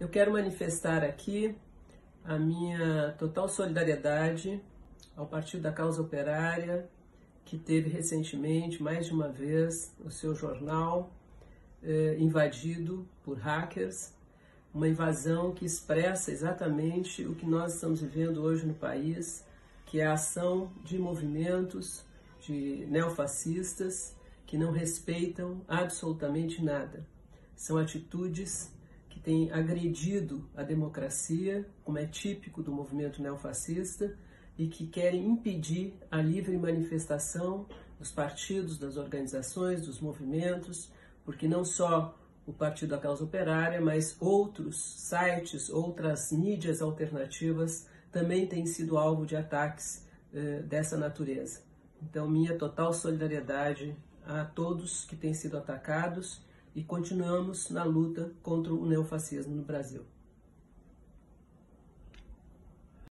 Eu quero manifestar aqui a minha total solidariedade ao Partido da Causa Operária, que teve recentemente, mais de uma vez, o seu jornal eh, invadido por hackers, uma invasão que expressa exatamente o que nós estamos vivendo hoje no país, que é a ação de movimentos de neofascistas que não respeitam absolutamente nada. São atitudes têm agredido a democracia, como é típico do movimento neofascista, e que querem impedir a livre manifestação dos partidos, das organizações, dos movimentos, porque não só o Partido da Causa Operária, mas outros sites, outras mídias alternativas também têm sido alvo de ataques eh, dessa natureza. Então, minha total solidariedade a todos que têm sido atacados e continuamos na luta contra o neofascismo no Brasil.